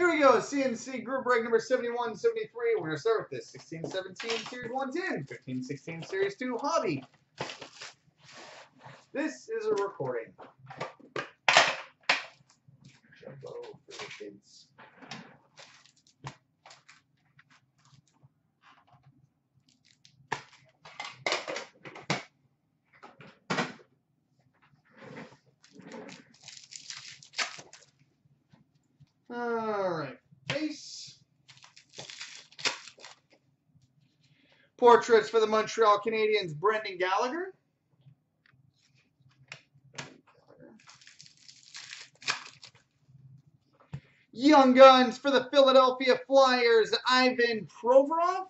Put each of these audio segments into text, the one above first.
Here we go. CNC group break number 71, 73. We're going to start with this 16, 17, Series 1 Tin, 15, 16, Series 2 Hobby. This is a recording. Jumbo for the kids. All right, base. Portraits for the Montreal Canadiens, Brendan Gallagher. Young Guns for the Philadelphia Flyers, Ivan Provorov.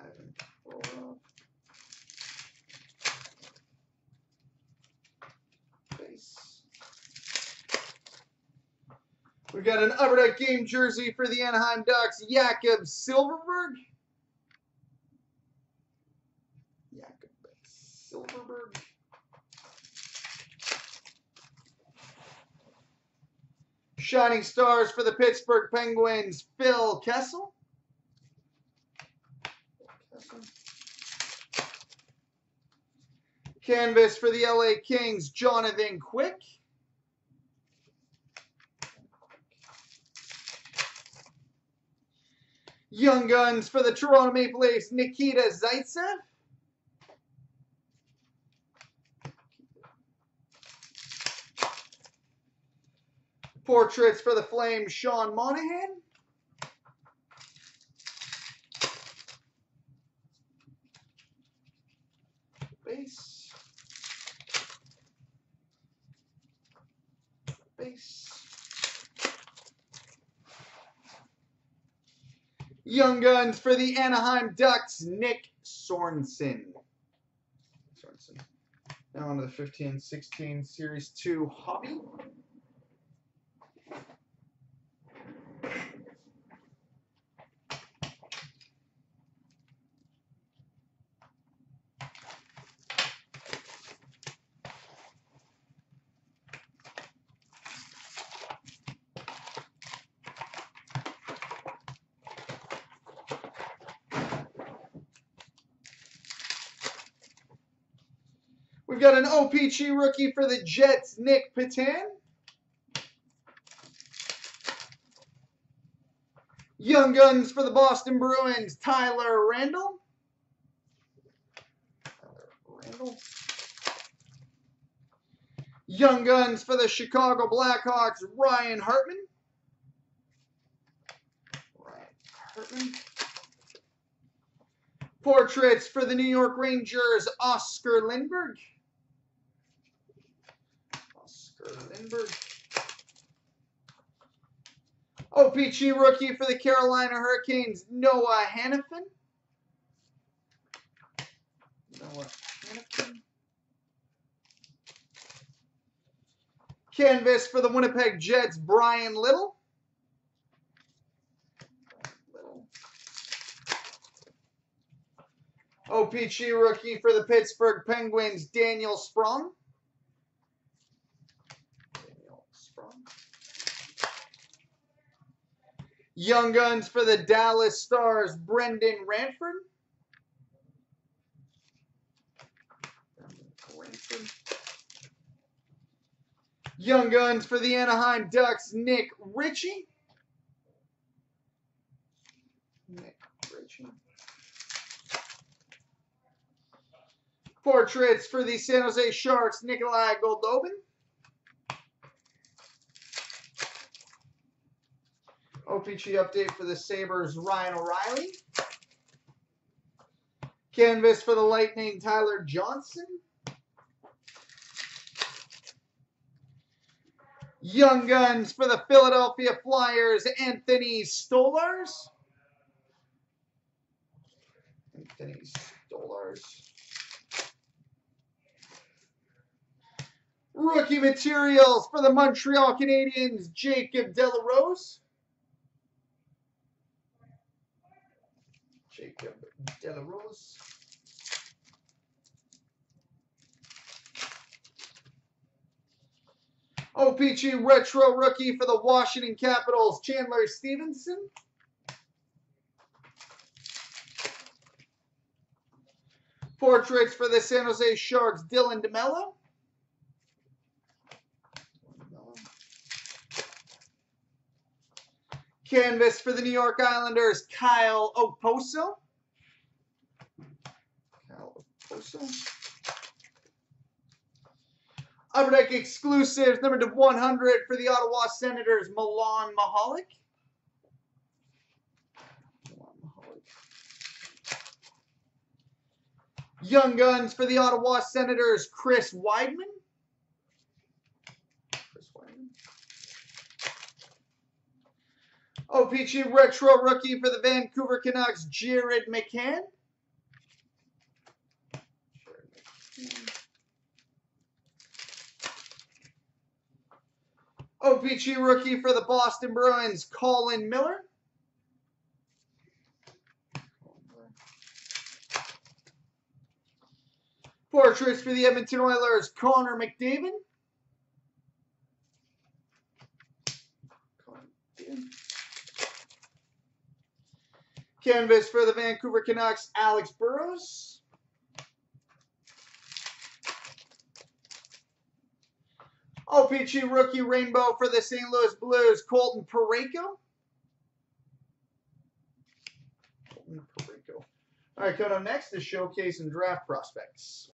Ivan Provorov. Base. We've got an Upper Deck game jersey for the Anaheim Ducks, Jakob Silfverberg. Jakob Silfverberg. Shining Stars for the Pittsburgh Penguins, Phil Kessel. Canvas for the LA Kings, Jonathan Quick. Young Guns for the Toronto Maple Leafs, Nikita Zaitsev. Portraits for the Flames, Sean Monahan. Base. Young Guns for the Anaheim Ducks, Nick Sorensen. Sorensen. Now on to the 15 16 Series 2 Hobby. We've got an OPC rookie for the Jets, Nic Petan. Young Guns for the Boston Bruins, Tyler Randell. Randell. Young Guns for the Chicago Blackhawks, Ryan Hartman. Ryan Hartman. Portraits for the New York Rangers, Oscar Lindberg. Lindberg. OPC oh, rookie for the Carolina Hurricanes, Noah Hanifin. Noah Hanifin. Canvas for the Winnipeg Jets, Bryan Little. Oh, OPC rookie for the Pittsburgh Penguins, Daniel Sprong. Daniel Sprong. Young Guns for the Dallas Stars, Brendan Ranford. Young Guns for the Anaheim Ducks, Nick Ritchie. Nick Ritchie. Portraits for the San Jose Sharks, Nikolai Goldobin. OPC update for the Sabres, Ryan O'Reilly. Canvas for the Lightning, Tyler Johnson. Young Guns for the Philadelphia Flyers, Anthony Stolarz. Anthony Stolarz. Rookie materials for the Montreal Canadiens, Jacob de la Rose. Jacob Delarose. OPC Retro Rookie for the Washington Capitals, Chandler Stephenson. Portraits for the San Jose Sharks, Dylan DeMelo. Canvas for the New York Islanders, Kyle Okposo. Kyle Okposo. Upper Deck exclusives, number to 100 for the Ottawa Senators, Milan Michalek. Young Guns for the Ottawa Senators, Chris Wideman. Chris Wideman. OPC Retro Rookie for the Vancouver Canucks, Jared McCann. OPC Rookie for the Boston Bruins, Colin Miller. Portraits for the Edmonton Oilers, Connor McDavid. Canvas for the Vancouver Canucks, Alex Burrows. OPC Rookie Rainbow for the St. Louis Blues, Colton Parayko. Colton Parayko. All right, coming up next is Showcase and Draft Prospects.